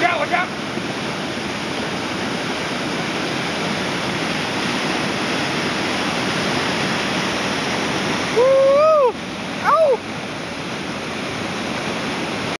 Yeah.